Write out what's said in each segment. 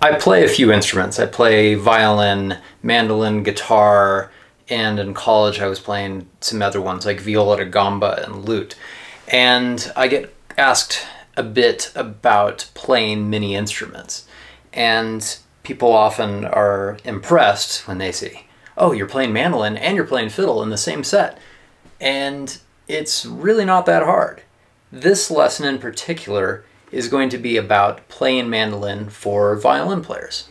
I play a few instruments. I play violin, mandolin, guitar, and in college I was playing some other ones like viola da gamba and lute. And I get asked a bit about playing many instruments. And people often are impressed when they see, oh, you're playing mandolin and you're playing fiddle in the same set. And it's really not that hard. This lesson in particular is going to be about playing mandolin for violin players.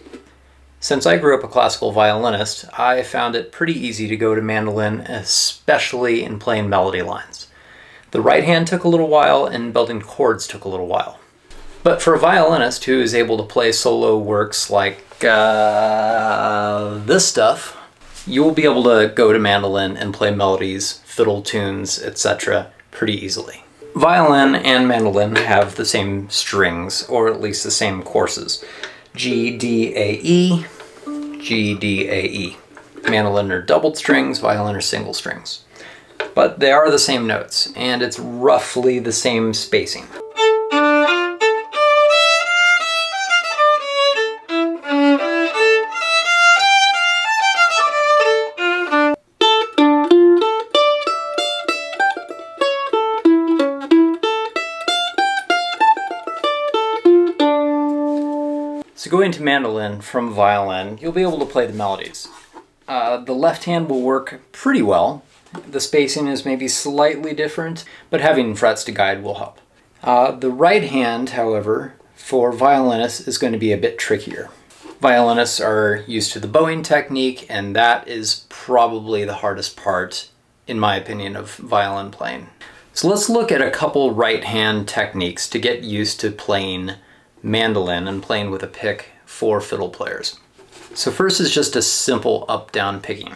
Since I grew up a classical violinist, I found it pretty easy to go to mandolin, especially in playing melody lines. The right hand took a little while and building chords took a little while. But for a violinist who is able to play solo works like uh, this stuff, you will be able to go to mandolin and play melodies, fiddle tunes, etc. pretty easily. Violin and mandolin have the same strings, or at least the same courses. G, D, A, E, G, D, A, E. Mandolin are doubled strings, violin are single strings. But they are the same notes, and it's roughly the same spacing. So going to mandolin from violin, you'll be able to play the melodies. Uh, the left hand will work pretty well. The spacing is maybe slightly different, but having frets to guide will help. Uh, the right hand, however, for violinists is going to be a bit trickier. Violinists are used to the bowing technique, and that is probably the hardest part, in my opinion, of violin playing. So let's look at a couple right hand techniques to get used to playing mandolin and playing with a pick for fiddle players. So first is just a simple up-down picking.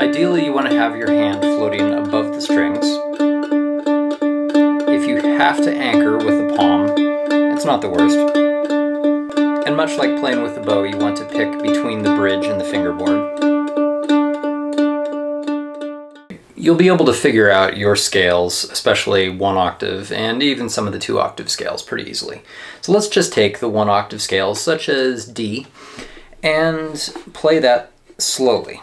Ideally you want to have your hand floating above the strings. If you have to anchor with the palm, it's not the worst. And much like playing with the bow, you want to pick between the bridge and the fingerboard. You'll be able to figure out your scales, especially one octave and even some of the two octave scales pretty easily. So let's just take the one octave scales such as D and play that slowly.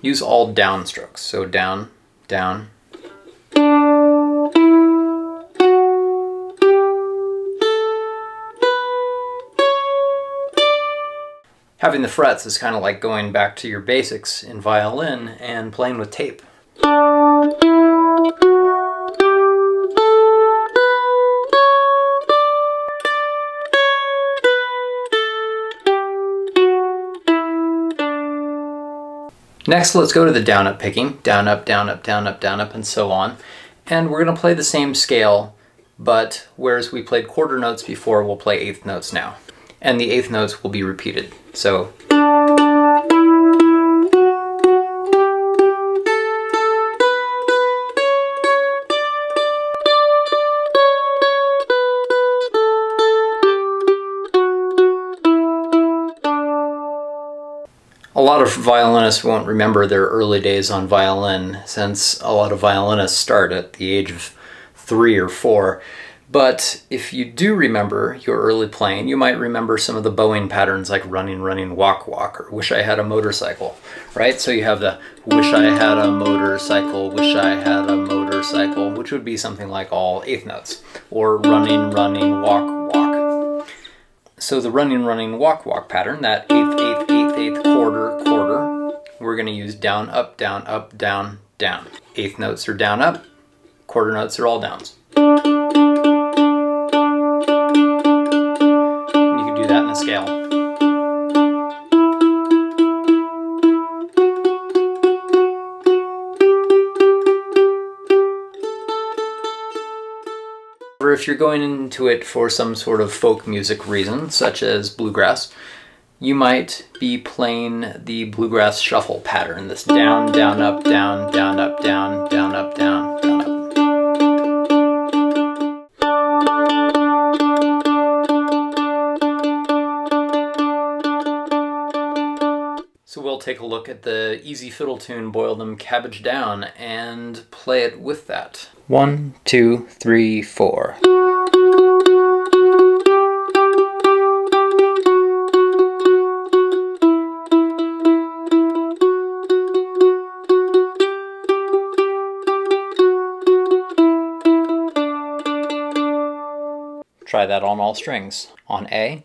Use all down strokes. So down, down. Having the frets is kind of like going back to your basics in violin and playing with tape. Next, let's go to the down up picking. Down, up, down, up, down, up, down, up, and so on. And we're going to play the same scale, but whereas we played quarter notes before, we'll play eighth notes now. And the eighth notes will be repeated. So of violinists won't remember their early days on violin since a lot of violinists start at the age of three or four. But if you do remember your early playing, you might remember some of the bowing patterns like running, running, walk, walk, or wish I had a motorcycle, right? So you have the wish I had a motorcycle, wish I had a motorcycle, which would be something like all eighth notes, or running, running, walk, walk. So the running, running, walk, walk pattern, that eighth, eighth, eighth, eighth, quarter, quarter, we're going to use down, up, down, up, down, down. Eighth notes are down, up. Quarter notes are all downs. You can do that in a scale. Or if you're going into it for some sort of folk music reason, such as bluegrass, you might be playing the bluegrass shuffle pattern, this down, down, up, down, down, up, down, down, up, down, down, up. So we'll take a look at the easy fiddle tune, Boil Them Cabbage Down, and play it with that. One, two, three, four. That on all strings. On A,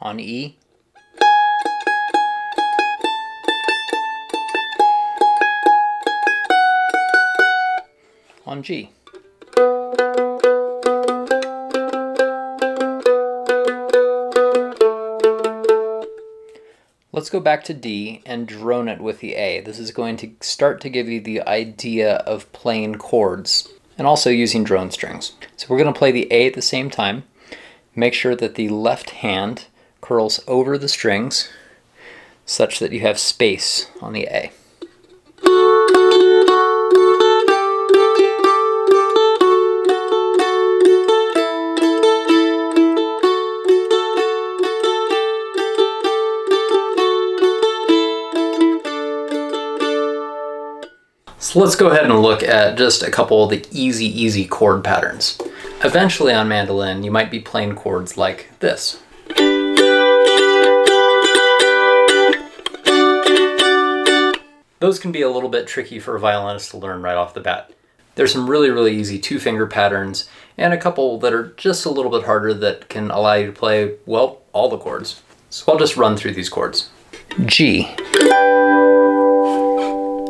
on E, on G. Let's go back to D and drone it with the A. This is going to start to give you the idea of playing chords and also using drone strings. So we're going to play the A at the same time. Make sure that the left hand curls over the strings such that you have space on the A. So let's go ahead and look at just a couple of the easy, easy chord patterns. Eventually on mandolin, you might be playing chords like this. Those can be a little bit tricky for a violinist to learn right off the bat. There's some really, really easy two-finger patterns and a couple that are just a little bit harder that can allow you to play, well, all the chords. So I'll just run through these chords. G.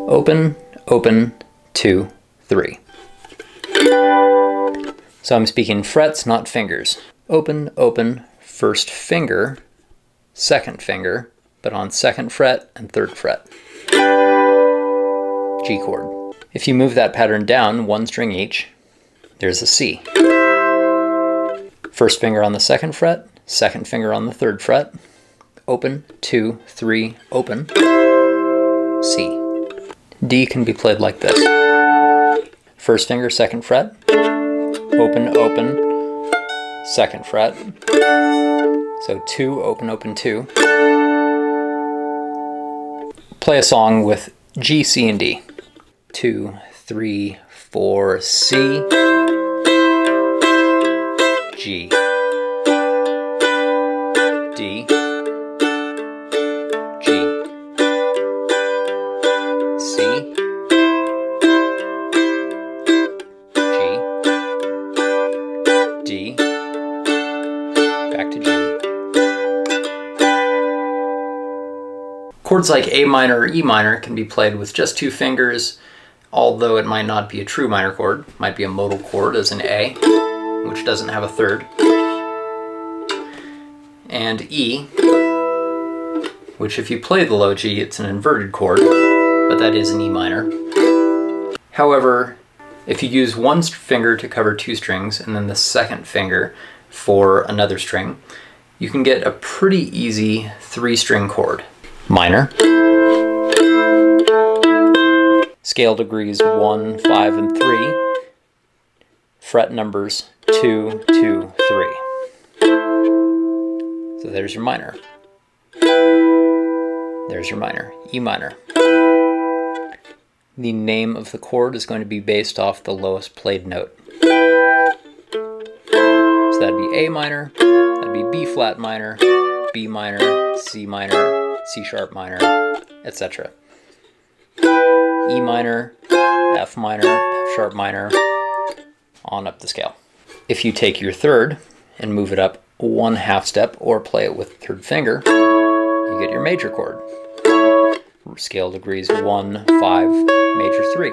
Open, open, two, three. So I'm speaking frets, not fingers. Open, open, first finger, second finger, but on second fret and third fret. G chord. If you move that pattern down one string each, there's a C. First finger on the second fret, second finger on the third fret, open, two, three, open, C. D can be played like this. First finger, second fret, open, open, second fret. So two, open, open, two. Play a song with G, C, and D. Two, three, four, C, G, D, Chords like A minor or E minor can be played with just two fingers, although it might not be a true minor chord. It might be a modal chord as an A, which doesn't have a third. And E, which if you play the low G, it's an inverted chord, but that is an E minor. However, if you use one finger to cover two strings and then the second finger for another string, you can get a pretty easy three string chord minor. Scale degrees 1, 5, and 3. Fret numbers 2, 2, 3. So there's your minor. There's your minor, E minor. The name of the chord is going to be based off the lowest played note. So that'd be A minor, that'd be B flat minor, B minor, C minor, C sharp minor, etc. E minor, F minor, F sharp minor, on up the scale. If you take your third and move it up one half step or play it with third finger, you get your major chord. Scale degrees 1, 5, major 3.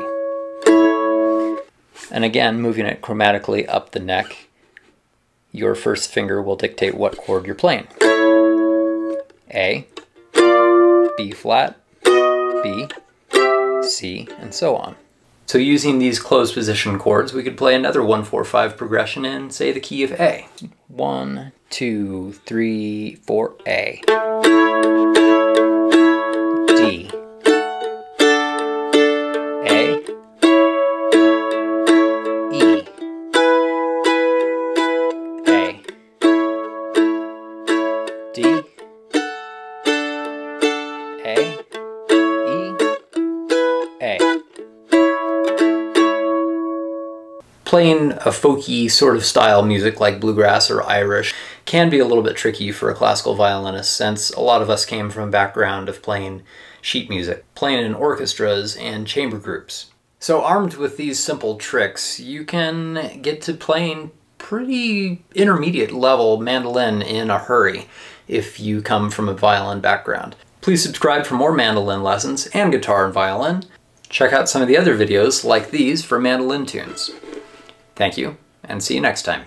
And again, moving it chromatically up the neck, your first finger will dictate what chord you're playing. A, B flat, B, C, and so on. So using these closed position chords, we could play another 1-4-5 progression in, say, the key of A. One, two, three, four, A. A, E, A. Playing a folky sort of style music like bluegrass or Irish can be a little bit tricky for a classical violinist since a lot of us came from a background of playing sheet music, playing in orchestras and chamber groups. So armed with these simple tricks, you can get to playing pretty intermediate level mandolin in a hurry if you come from a violin background. Please subscribe for more mandolin lessons and guitar and violin. Check out some of the other videos like these for mandolin tunes. Thank you, and see you next time.